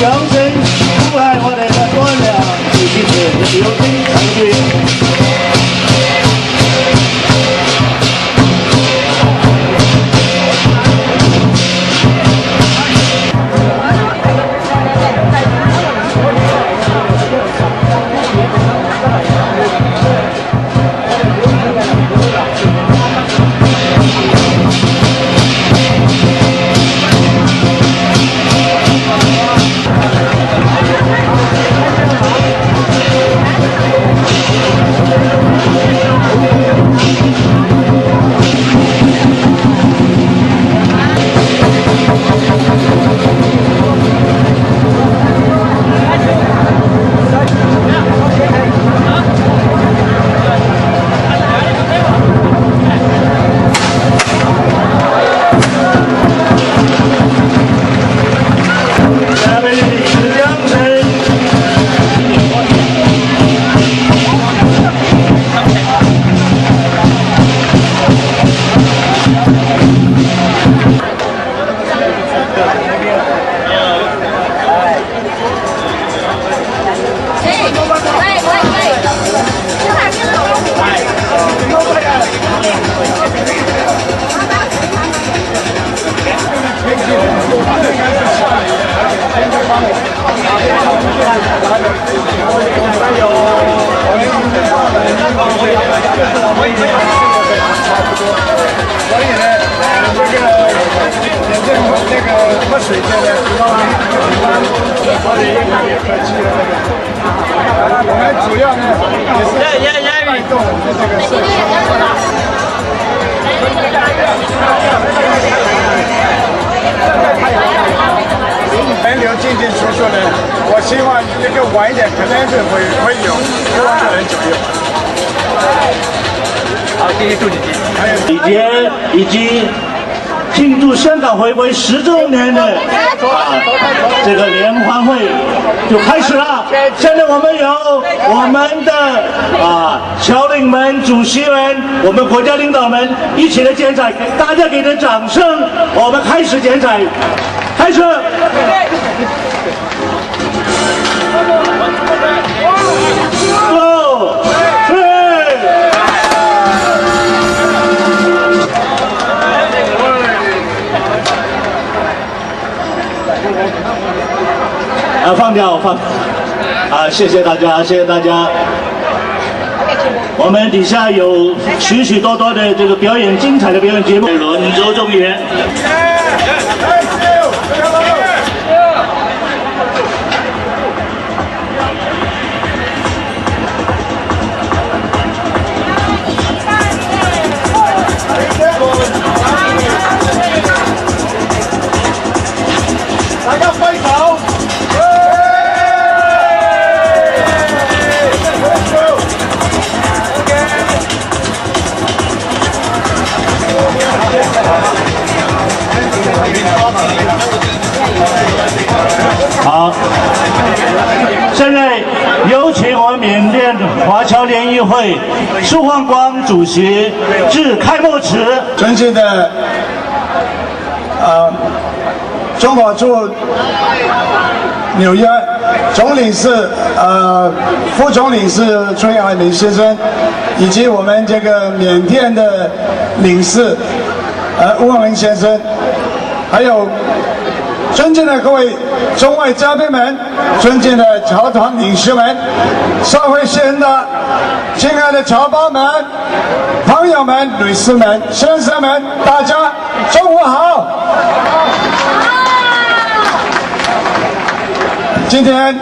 goes. 人流进进出出的，我希望这个晚一点肯定是会会有一万个人左右。好，谢谢主席。以及以及庆祝香港回归十周年的这个联欢会就开始了。现在我们有我们的啊侨领们、主席们、我们国家领导们一起来剪彩，大家给点掌声。我们开始剪彩，开始。要，放，啊！谢谢大家，谢谢大家。我们底下有许许多多的这个表演，精彩的表演节目。轮周中原。会苏焕光主席致开幕词。尊敬的呃中国驻纽约总领事呃副总领事崔爱民先生，以及我们这个缅甸的领事呃吴文先生，还有尊敬的各位中外嘉宾们，尊敬的侨团领事们，社会线的亲爱的侨胞们、朋友们、女士们、先生们，大家中午好！今天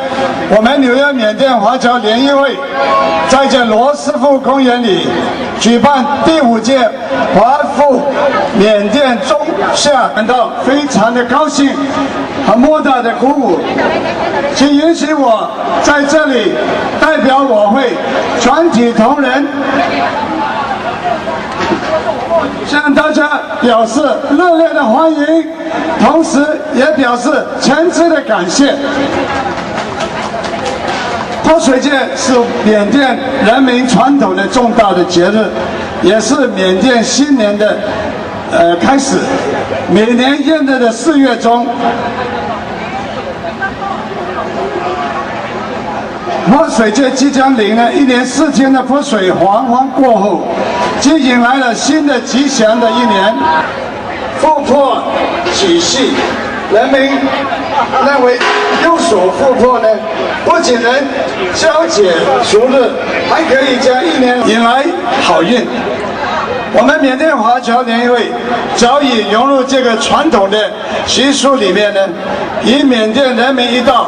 我们纽约缅甸华侨联谊会在这罗斯福公园里举办第五届华富缅甸中夏，感到非常的高兴和莫大的鼓舞。请允许我在这里代表我会全体同仁。向大家表示热烈的欢迎，同时也表示诚挚的感谢。泼水节是缅甸人民传统的重大的节日，也是缅甸新年的呃开始。每年现在的四月中，泼水节即将临了，一年四天的泼水黄昏过后。就迎来了新的吉祥的一年，富破喜气，人民认为有所富破呢，不仅能消解俗日，还可以将一年引来好运。我们缅甸华侨联谊会早已融入这个传统的习俗里面呢，与缅甸人民一道，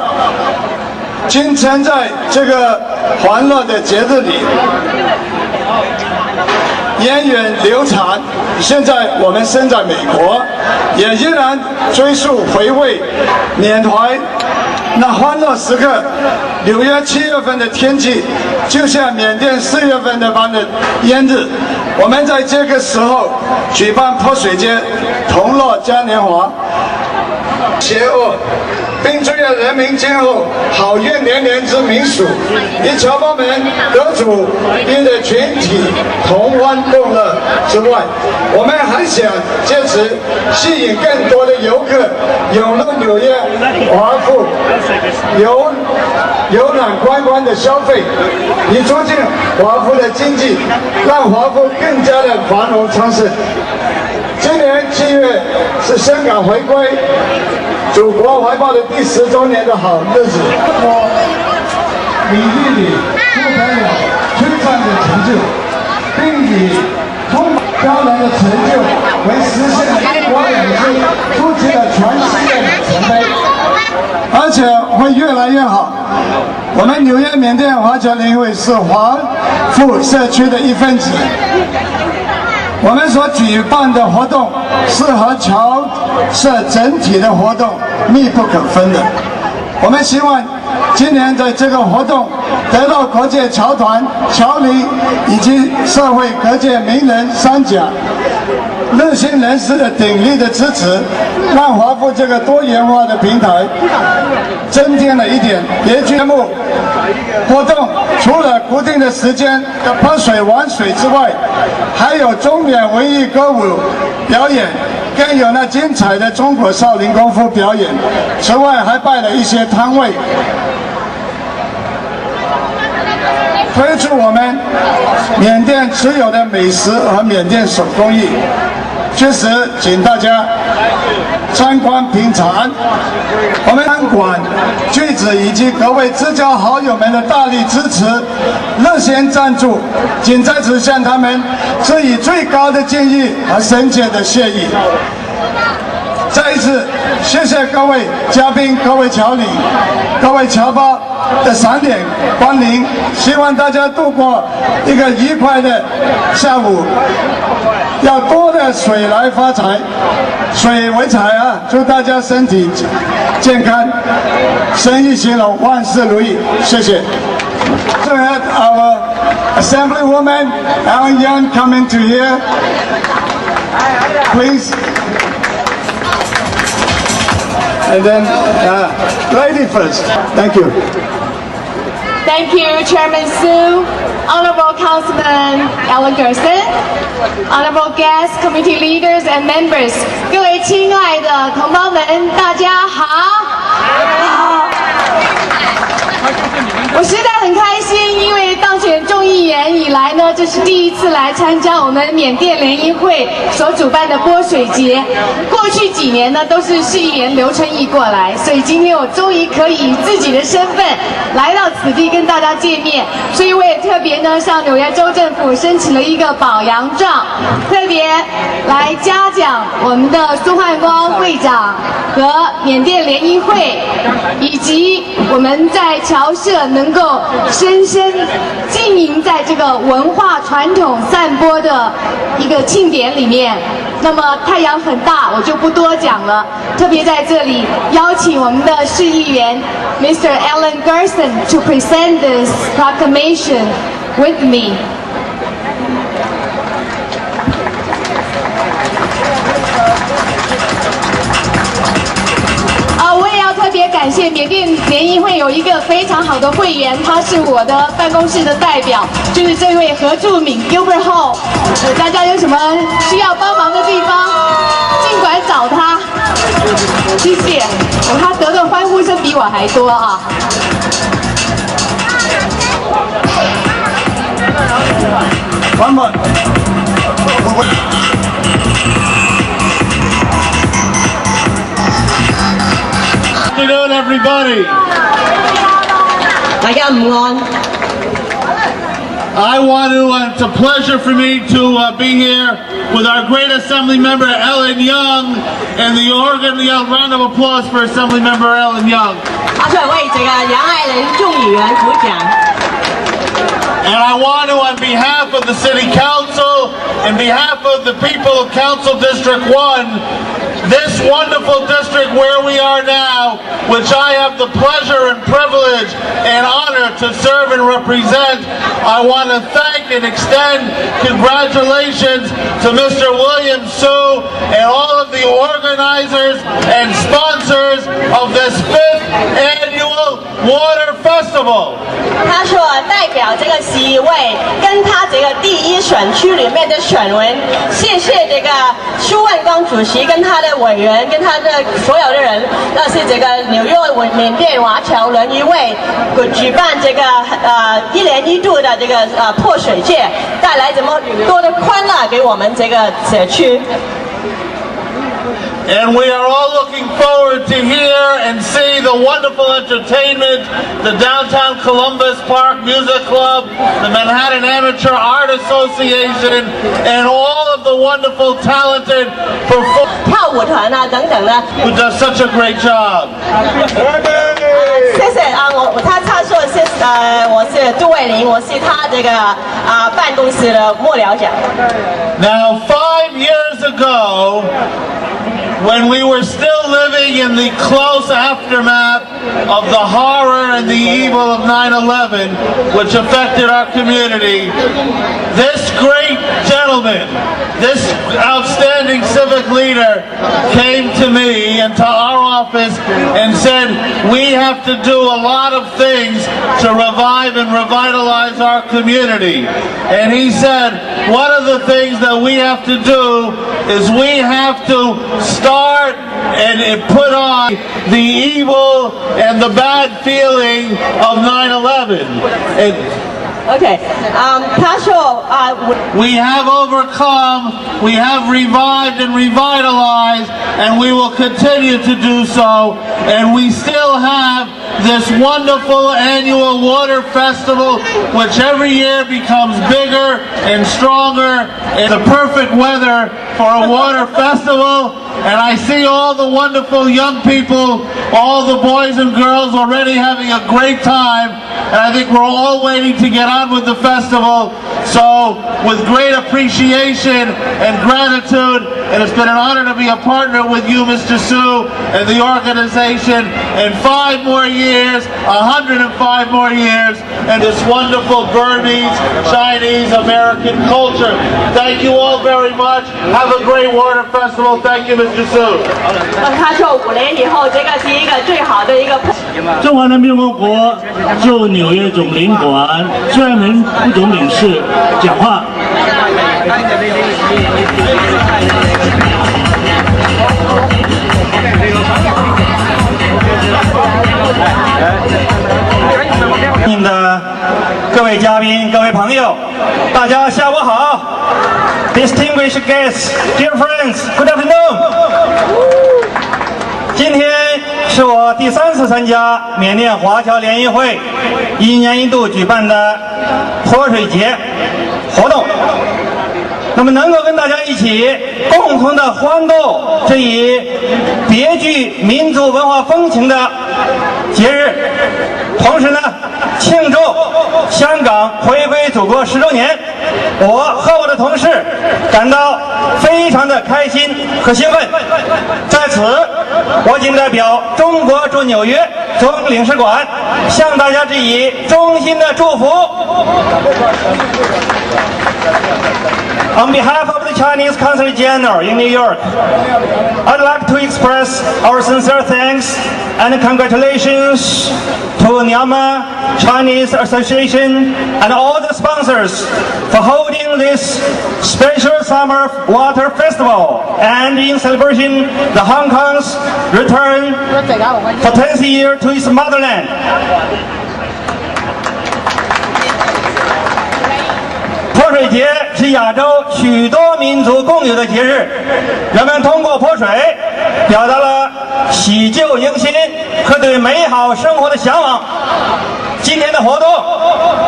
今天在这个欢乐的节日里。源远流长，现在我们身在美国，也依然追溯回味缅怀那欢乐时刻。纽约七月份的天气，就像缅甸四月份那般的炎日。我们在这个时候举办泼水节，同乐嘉年华，邪恶。并祝愿人民今后好运连连之民俗，以侨胞们得主并的群体同欢共乐之外，我们还想借此吸引更多的游客涌入纽约华富游游览观光的消费，以促进华富的经济，让华富更加的繁荣昌盛。今年七月是香港回归。祖国怀抱的第十周年的好日子，我李丽丽获得了璀璨的成就，并以充满骄人的成就为实现一国两制筑起了全新的里程碑，而且会越来越好。我们纽约缅甸华侨联谊会是华富社区的一份子。我们所举办的活动是和侨社整体的活动密不可分的。我们希望今年的这个活动得到各界侨团、侨领以及社会各界名人三甲热心人士的鼎力的支持，让华富这个多元化的平台增添了一点别具目。活动除了固定的时间的泼水玩水之外，还有中缅文艺歌舞表演，更有那精彩的中国少林功夫表演。此外，还摆了一些摊位，推出我们缅甸持有的美食和缅甸手工艺。确实，请大家参观品尝。我们餐馆、剧子以及各位知交好友们的大力支持、热心赞助，仅在此向他们致以最高的敬意和深切的谢意。再一次谢谢各位嘉宾、各位侨领、各位侨胞的赏脸光临，希望大家度过一个愉快的下午。要多的水来发财，水为财啊！祝大家身体健康，生意兴隆，万事如意。谢谢。So we have our assemblywoman Alan Young coming to here. Please. And then, uh, lady first. Thank you. Thank you, Chairman Su, Honorable Councilman Alan Gerson, Honorable guests, committee leaders, and members. 各位亲爱的同胞们，大家好。我实在很开心，因为当选众议员以来呢。这是第一次来参加我们缅甸联谊会所主办的泼水节。过去几年呢，都是市议员刘春义过来，所以今天我终于可以以自己的身份来到此地跟大家见面。所以我也特别呢向纽约州政府申请了一个保洋状，特别来嘉奖我们的苏焕光会长和缅甸联谊会，以及我们在侨社能够深深经营在这个文化传统散播的一个庆典里面。那么太阳很大，我就不多讲了。特别在这里邀请我们的市议员 Mr. Alan Gerson to present this proclamation with me. 特别感谢缅甸联谊会有一个非常好的会员，他是我的办公室的代表，就是这位何柱敏 Gilbert Hall。大家有什么需要帮忙的地方，尽管找他。谢谢，他得的欢呼声比我还多啊。Afternoon, everybody. I want to, uh, it's a pleasure for me to uh, be here with our great Assembly Member Ellen Young and the organ, the round of applause for Assembly Member Ellen Young. And I want to, on behalf of the City Council, and behalf of the people of Council District 1, this wonderful district where we are now, which I have the pleasure and privilege and honor to serve and represent, I want to thank and extend congratulations to Mr. William Sue and all of the organizers and sponsors of this fifth annual Water Festival. 他说代表这个席位跟他这个第一选区里面的选民，谢谢这个苏万光主席跟他的。 委员跟他的所有的人，那是这个纽约缅甸华侨联谊会举办这个呃一年一度的这个呃泼水节，带来这么多的欢乐给我们这个社区。And we are all looking forward to hear and see the wonderful entertainment, the Downtown Columbus Park Music Club, the Manhattan Amateur Art Association, and all of the wonderful, talented performers who does such a great job. 谢谢啊，我他他说是呃，我是杜伟林，我是他这个啊办公室的幕僚长。Now five years ago when we were still living in the close aftermath of the horror and the evil of 9-11, which affected our community, this great gentleman, this outstanding civic leader came to me and to our office and said, we have to do a lot of things to revive and revitalize our community. And he said, one of the things that we have to do is we have to start and put on the evil and the bad feeling of 9-11. Okay. Um, uh, we have overcome, we have revived and revitalized, and we will continue to do so. And we still have this wonderful annual water festival, which every year becomes bigger and stronger. It's the perfect weather for a water festival. And I see all the wonderful young people, all the boys and girls already having a great time. And I think we're all waiting to get on with the festival. So with great appreciation and gratitude, and it's been an honor to be a partner with you, Mr. Sue, and the organization, and five more years, 105 more years, and this wonderful Burmese, Chinese, American culture. Thank you all very much. Have a great water festival. Thank you, Mr. Sue. 他说五年以后，这个是一个最好的一个。中华人民共和国驻纽约总领馆专门副总领事 讲话。你们。的各位嘉宾、各位朋友，大家下午好！Distinguished guests, dear friends, good afternoon. 今天是我第三次参加缅甸华侨联谊会一年一度举办的泼水节活动。那么能够跟大家一起共同的欢度这一别具民族文化风情的节日，同时呢，庆祝香港回归祖国十周年，我和我的同事感到非常的开心和兴奋。在此，我谨代表中国驻纽约总领事馆向大家致以衷心的祝福。On behalf of the Chinese Consul General in New York, I'd like to express our sincere thanks and congratulations to Nyama Chinese Association and all the sponsors for holding this special summer water festival and in celebration the Hong Kong's return for 10th year to its motherland. 泼水节是亚洲许多民族共有的节日，人们通过泼水表达了喜旧迎新和对美好生活的向往。今天的活动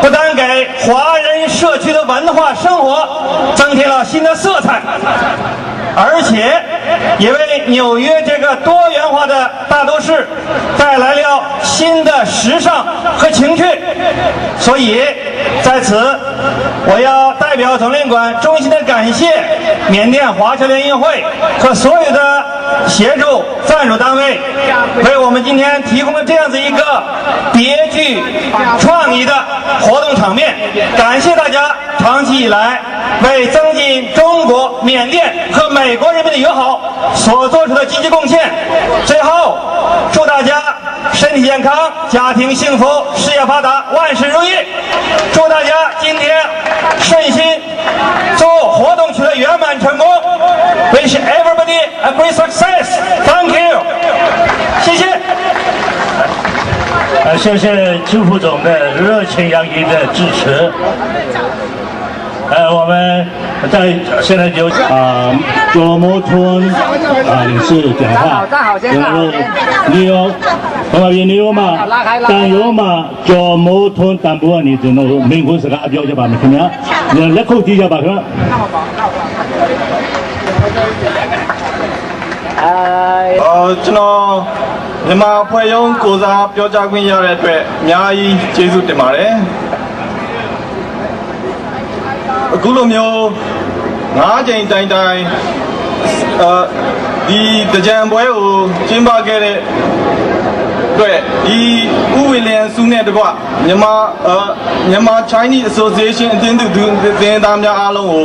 不但给华人社区的文化生活增添了新的色彩，而且也为纽约这个多元化的大都市带来了新的时尚和情趣。所以，在此我要代表总领馆衷心的感谢缅甸华侨联谊会和所有的协助赞助单位，为我们今天提供了这样子一个别具创意的活动场面。感谢大家长期以来为增进中国、缅甸和美国人民的友好所做出的积极贡献。最后，祝大家身体健康、家庭幸福、事业发达、万事如意。祝大家今天顺心，祝活动取得圆满成功。Wish everybody a great success. Thank you. 谢谢。呃，谢谢朱副总的热情洋溢的支持。呃，我们在现在就啊，卓摩村啊领事讲话，然后你有，同学你有嘛？但有嘛？卓摩村但不你只能民国是个阿表就把你听呀，你来口底下吧，是 အော်ကျွန်တော်မြန်မာဖွဲ့ရုံးကိုစားပြောကြားခွင့်ရတဲ့အတွက်အများကြီးကျေးဇူးတင်ပါတယ်အခုလိုမျိုး၅ချိန်တိုင်တိုင်အဲဒီကြံပွဲကိုကျင်းပခဲ့တဲ့အတွက်ဒီဥဝေလျံစုနဲ့တကွမြန်မာမြန်မာ Chinese Association အသင်းသူအသင်းသားများအားလုံးကို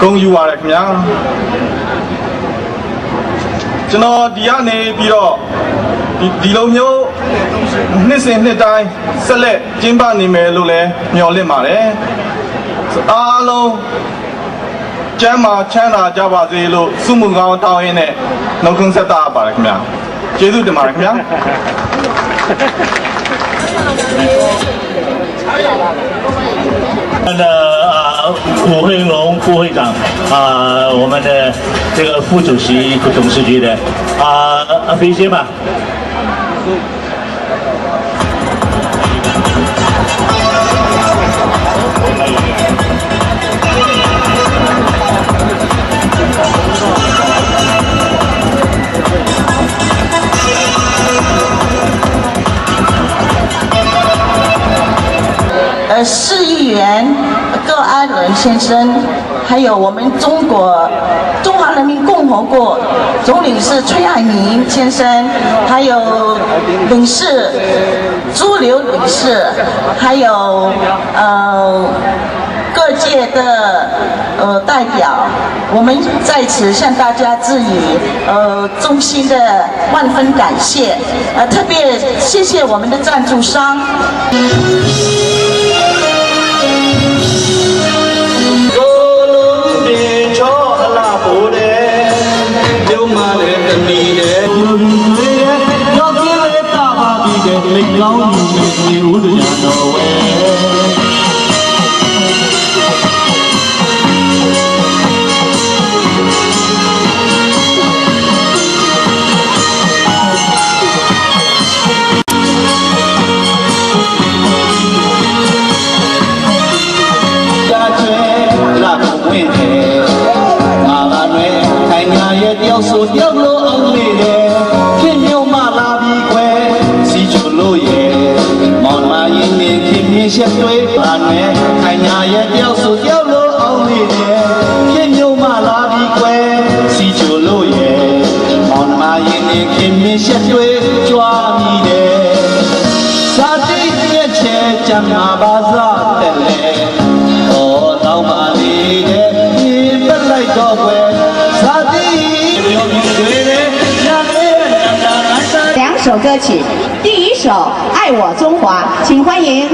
ဂုဏ်ယူပါရခင်ဗျာ ကျွန်တော်ဒီကနေပြီးတော့ဒီဒီလိုမျိုးနှစ်စဉ်နှစ်တိုင်းဆက်လက်ကျင်းပနေမယ်လို့လည်းမျှော်လင့်ပါတယ်အားလုံးကျမ်းမာချမ်းသာကြပါစေလို့ဆုမွန်ကောင်းတောင်းရင်းနဲ့နှုတ်ခွန်းဆက်တာပါတယ်ခင်ဗျာကျေးဇူးတင်ပါတယ်ခင်ဗျာ我们的啊武慧龙副会长啊，我们的这个副主席和董事局的啊啊飞先吧。呃，市议员窦安伦先生，还有我们中国中华人民共和国总领事崔爱民先生，还有领事朱刘女士，还有呃各界的呃代表，我们在此向大家致以呃衷心的万分感谢，呃特别谢谢我们的赞助商。老牛背后的战两首歌曲，第一首《爱我中华》，请欢迎。